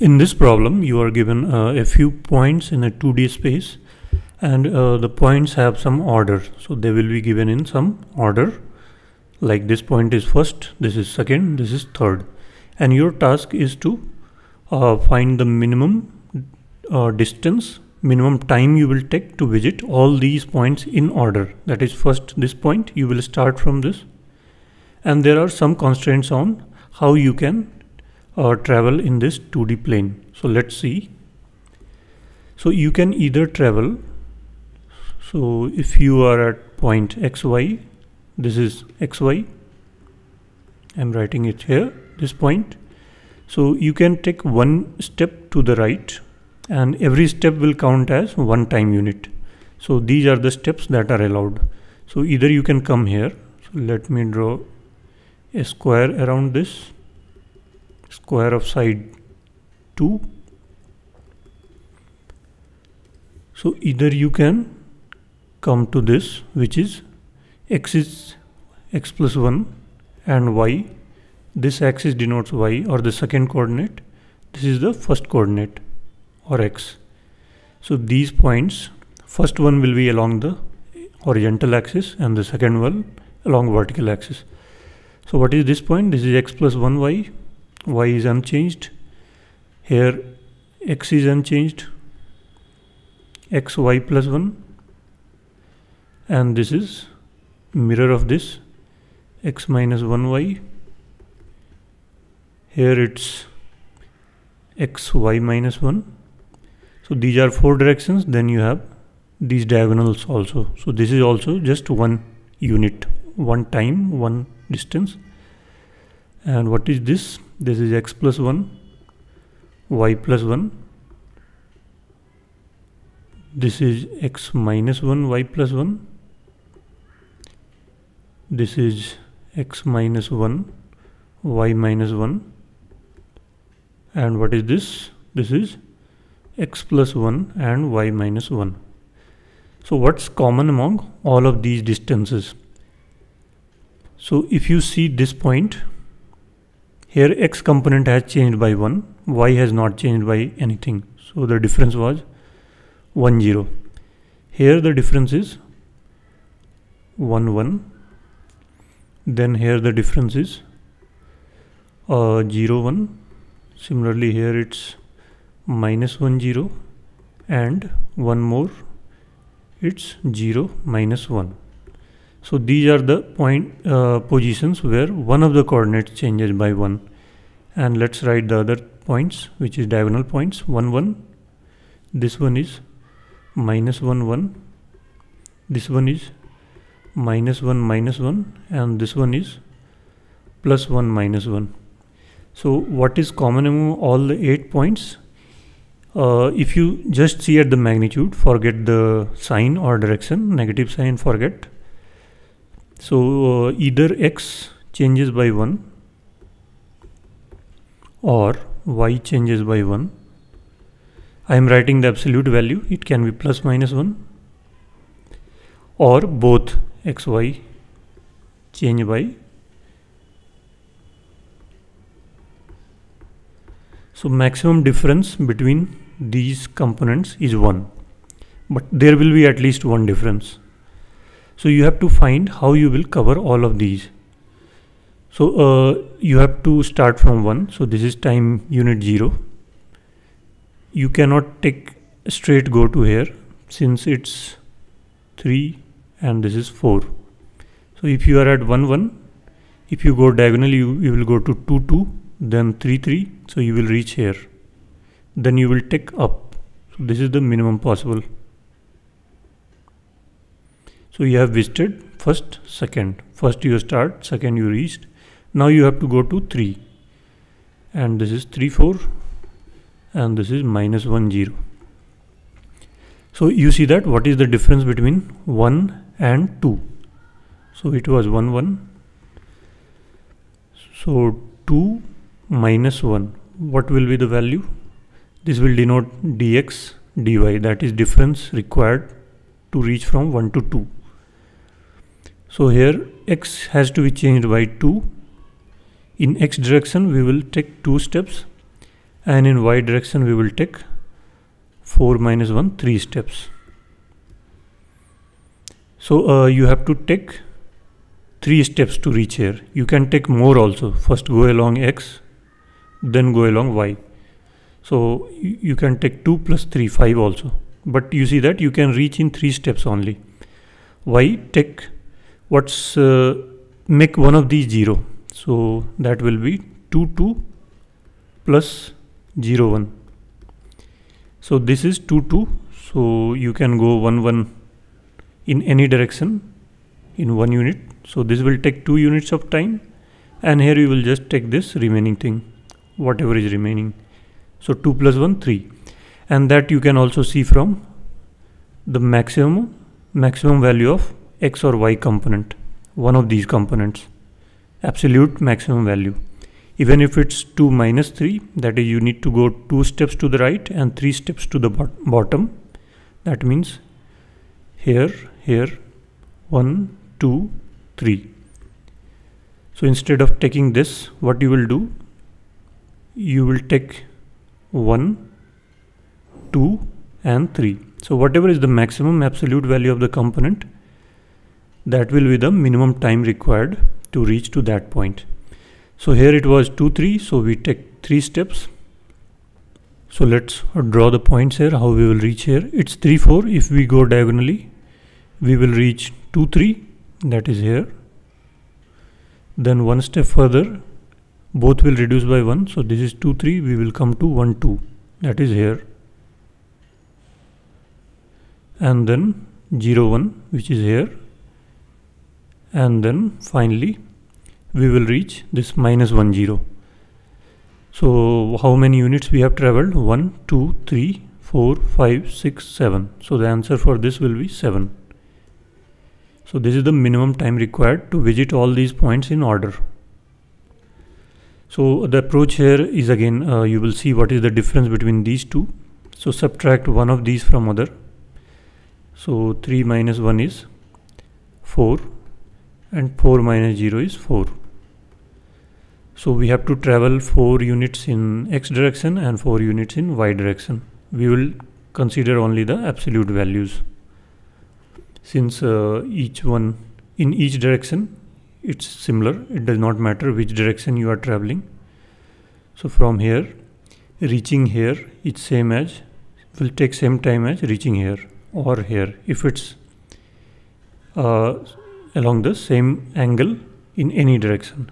In this problem, you are given uh, a few points in a 2D space and uh, the points have some order. So they will be given in some order. Like this point is first, this is second, this is third. And your task is to uh, find the minimum uh, distance, minimum time you will take to visit all these points in order. That is first this point, you will start from this. And there are some constraints on how you can uh, travel in this 2D plane. So let's see. So you can either travel. So if you are at point xy, this is xy. I'm writing it here, this point. So you can take one step to the right and every step will count as one time unit. So these are the steps that are allowed. So either you can come here. So let me draw a square around this square of side 2 so either you can come to this which is x is x plus 1 and y. This axis denotes y or the second coordinate. This is the first coordinate or x. So these points first one will be along the horizontal axis and the second one along vertical axis. So what is this point? This is x plus 1 y is unchanged here x is unchanged x y plus 1 and this is mirror of this. X minus 1 y. Here it's x y minus 1 so these are four directions. Then you have these diagonals also. So this is also just one unit one time one distance and what is this? This is x plus 1 y plus 1 this is x minus 1 y plus 1 this is x minus 1 y minus 1 and what is this? This is x plus 1 and y minus 1 so what's common among all of these distances? So if you see this point here x component has changed by 1, y has not changed by anything. So the difference was 1 0. Here the difference is 1 1. Then here the difference is uh, 0 1. Similarly here it's minus 1 0 and one more it's 0 minus 1. So these are the point uh, positions where one of the coordinates changes by 1 and let's write the other points which is diagonal points 1 1 this one is minus 1 1 this one is minus 1 minus 1 and this one is plus 1 minus 1 so what is common among all the eight points? Uh, if you just see at the magnitude forget the sign or direction negative sign forget so uh, either x changes by 1 or y changes by 1. I am writing the absolute value. It can be plus minus 1 or both x, y change by So maximum difference between these components is 1 but there will be at least one difference. So you have to find how you will cover all of these. So uh, you have to start from 1. So this is time unit 0. You cannot take straight go to here since it's 3 and this is 4. So if you are at 1 1, if you go diagonally you, you will go to 2 2 then 3 3 so you will reach here. Then you will take up. So this is the minimum possible. So you have visited first, second. First you start, second you reached. Now you have to go to 3. And this is 3, 4. And this is minus 1, 0. So you see that what is the difference between 1 and 2. So it was 1, 1. So 2 minus 1. What will be the value? This will denote dx dy that is difference required to reach from 1 to 2. So here x has to be changed by 2. In x direction we will take 2 steps and in y direction we will take 4 minus 1 3 steps. So uh, you have to take three steps to reach here. You can take more also. First go along x then go along y. So you can take 2 plus 3 5 also. But you see that you can reach in three steps only. Y take what's uh, make one of these 0 so that will be 2 2 plus 0 1 so this is 2 2 so you can go 1 1 in any direction in one unit. So this will take two units of time. And here you will just take this remaining thing whatever is remaining. So 2 plus 1 3 and that you can also see from the maximum maximum value of x or y component one of these components absolute maximum value. Even if it's 2 minus 3 that is you need to go 2 steps to the right and 3 steps to the bot bottom. That means here here 1 2 3 so instead of taking this what you will do? You will take 1 2 and 3 so whatever is the maximum absolute value of the component that will be the minimum time required to reach to that point. So here it was 2 3 so we take 3 steps. So let's draw the points here how we will reach here. It's 3 4 if we go diagonally we will reach 2 3 that is here. Then one step further both will reduce by 1 so this is 2 3 we will come to 1 2 that is here. And then 0 1 which is here and then finally we will reach this minus 1 0 so how many units we have traveled 1 2 3 4 5 6 7 so the answer for this will be 7 so this is the minimum time required to visit all these points in order. So the approach here is again, uh, you will see what is the difference between these two. So subtract one of these from other. So 3 minus 1 is 4 and 4 minus 0 is 4. So we have to travel 4 units in x direction and 4 units in y direction. We will consider only the absolute values since uh, each one in each direction it's similar it does not matter which direction you are traveling so from here reaching here it's same as will take same time as reaching here or here if it's uh, along the same angle in any direction.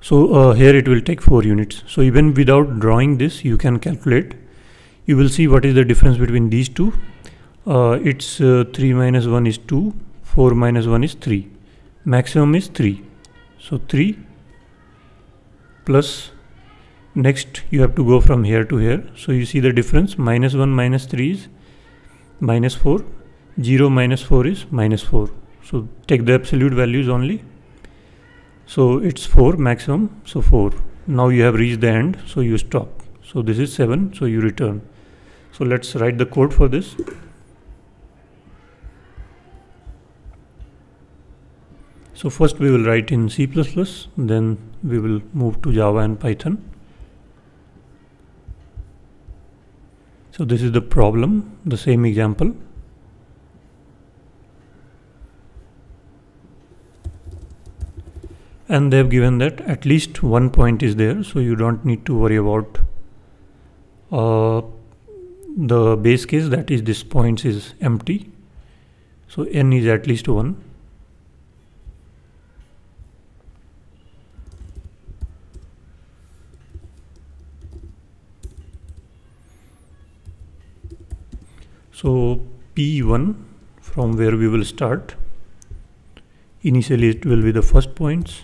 So uh, here it will take 4 units. So even without drawing this you can calculate. You will see what is the difference between these two. Uh, it's uh, 3 minus 1 is 2 4 minus 1 is 3 maximum is 3 so 3 plus next you have to go from here to here. So you see the difference. Minus 1 minus 3 is minus 4 0 minus 4 is minus 4 so take the absolute values only so it's 4 maximum so 4 now you have reached the end so you stop so this is 7 so you return so let's write the code for this. So first we will write in C++, then we will move to Java and Python. So this is the problem, the same example. And they have given that at least one point is there, so you don't need to worry about uh, the base case that is this points is empty. So n is at least 1 so p1 from where we will start initially it will be the first points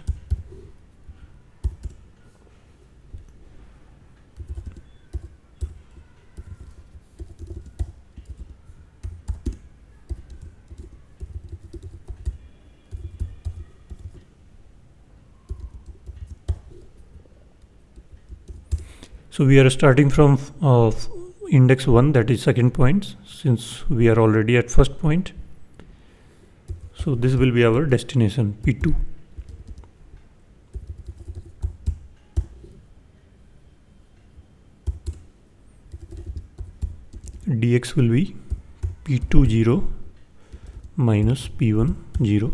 So we are starting from uh, index 1 that is second point since we are already at first point. So this will be our destination P2. dx will be p2 0 minus p1 0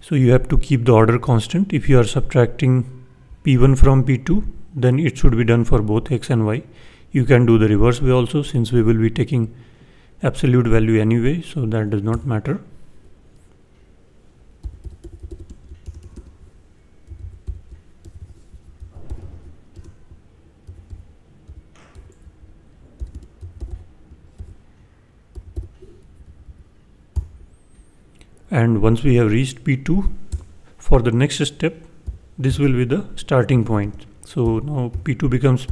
So you have to keep the order constant. If you are subtracting P1 from P2, then it should be done for both X and Y. You can do the reverse way also since we will be taking absolute value anyway, so that does not matter. And once we have reached P2 for the next step this will be the starting point. So now P2 becomes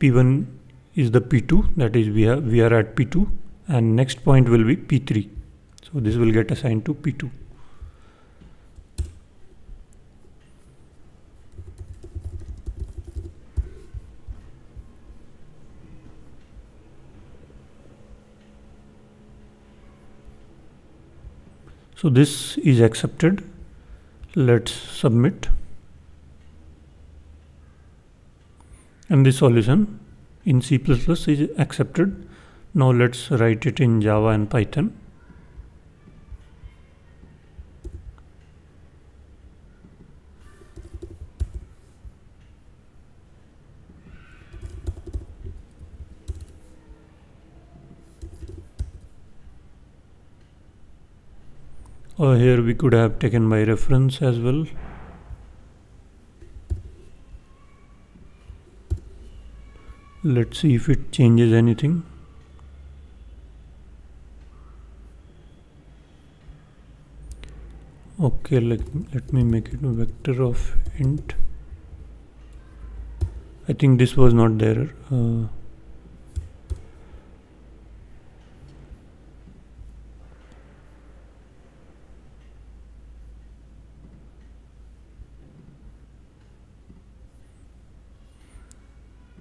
P1 is the P2 that is we are we are at P2 and next point will be P3 so this will get assigned to P2 so this is accepted. Let's submit. And the solution in C++ is accepted. Now let's write it in Java and Python uh, here we could have taken by reference as well. Let's see if it changes anything. Okay let, let me make it a vector of int. I think this was not there uh,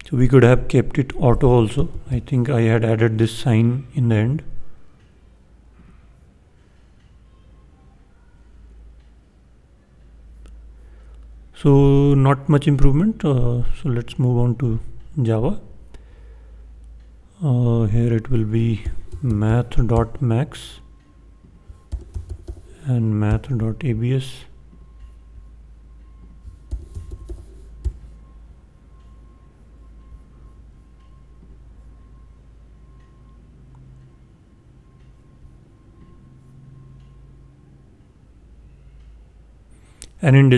so we could have kept it auto also. I think I had added this sign in the end. So not much improvement. Uh, so let's move on to Java. Uh, here it will be math.max and math.abs and in,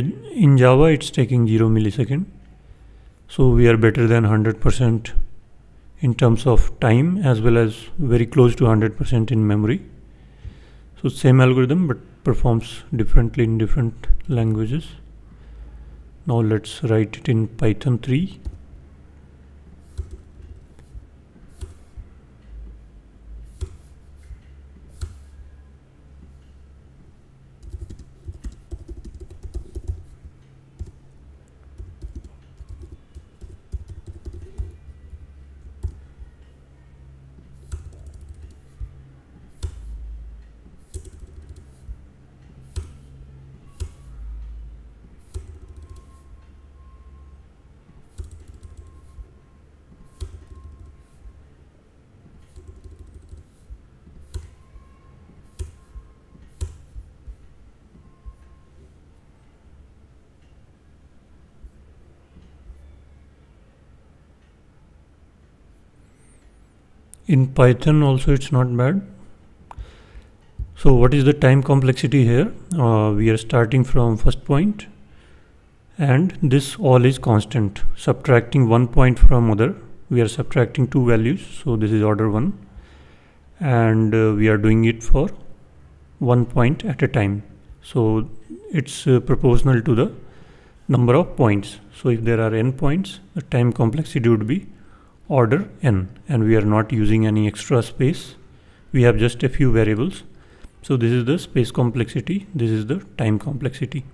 in Java it's taking 0 millisecond. So we are better than 100% in terms of time as well as very close to 100% in memory. So same algorithm but performs differently in different languages. Now let's write it in Python 3 in python also it's not bad. So what is the time complexity here? Uh, we are starting from first point and this all is constant. Subtracting one point from other we are subtracting two values so this is order one. And uh, we are doing it for one point at a time. So it's uh, proportional to the number of points. So if there are n points the time complexity would be order n and we are not using any extra space. We have just a few variables. So this is the space complexity. This is the time complexity.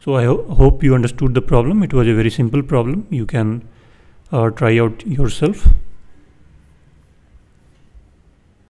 So i ho hope you understood the problem. It was a very simple problem. You can uh, try out yourself